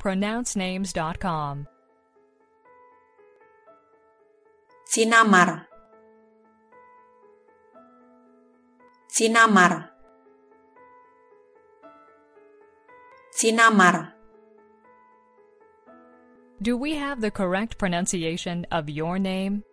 pronouncenames.com. Sinamar. Sinamar. Sinamar. Do we have the correct pronunciation of your name?